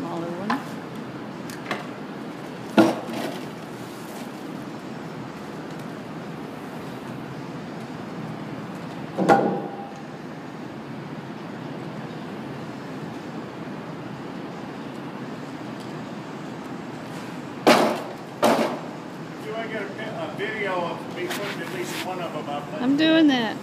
smaller one. Do I get a, a video of me putting at least one of them up? I'm doing that.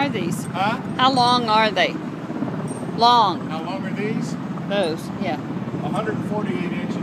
Are these? Huh? How long are they? Long. How long are these? Those. Yeah. 148 inches.